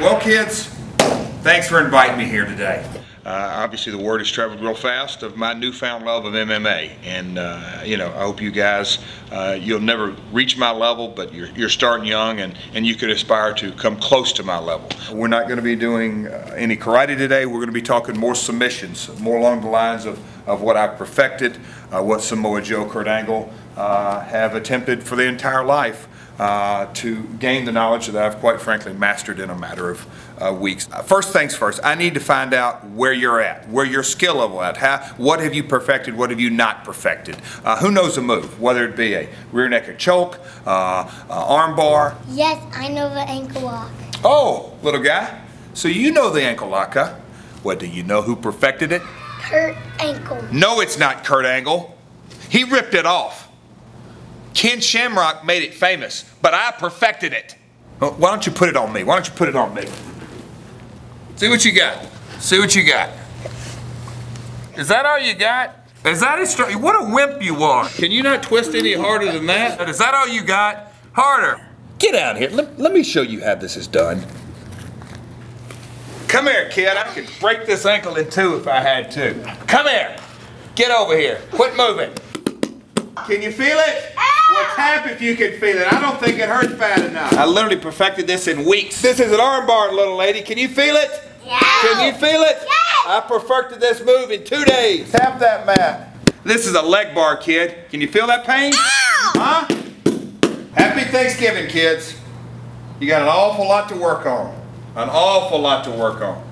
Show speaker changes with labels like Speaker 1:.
Speaker 1: Well, kids, thanks for inviting me here today.
Speaker 2: Uh, obviously, the word has traveled real fast of my newfound love of MMA, and uh, you know, I hope you guys, uh, you'll never reach my level, but you're, you're starting young, and, and you could aspire to come close to my level.
Speaker 1: We're not going to be doing uh, any karate today. We're going to be talking more submissions, more along the lines of, of what I've perfected, uh, what Samoa Joe, Kurt Angle uh, have attempted for their entire life uh, to gain the knowledge that I've quite frankly mastered in a matter of uh, weeks. Uh, first things first, I need to find out where you're at, where your skill level at. How, what have you perfected? What have you not perfected? Uh, who knows a move, whether it be a rear naked choke, uh, arm bar?
Speaker 3: Yes, I know the ankle lock.
Speaker 1: Oh, little guy. So you know the ankle lock, huh? What, do you know who perfected it?
Speaker 3: Kurt Angle.
Speaker 1: No, it's not Kurt Angle. He ripped it off. Ken Shamrock made it famous, but I perfected it. Well, why don't you put it on me? Why don't you put it on me? See what you got. See what you got. Is that all you got? Is that a What a wimp you are. Can you not twist any harder than that? Is that all you got? Harder. Get out here. Let, let me show you how this is done. Come here, kid. I could break this ankle in two if I had to. Come here. Get over here. Quit moving. Can you feel it? Well, tap if you can feel it. I don't think it hurts bad enough. I literally perfected this in weeks. This is an armbar, little lady. Can you feel it?
Speaker 3: Yeah.
Speaker 1: Can you feel it?
Speaker 3: Yeah.
Speaker 1: I perfected this move in two days. Tap that mat. This is a leg bar, kid. Can you feel that pain?
Speaker 3: Ow.
Speaker 1: Huh? Happy Thanksgiving, kids. You got an awful lot to work on. An awful lot to work on.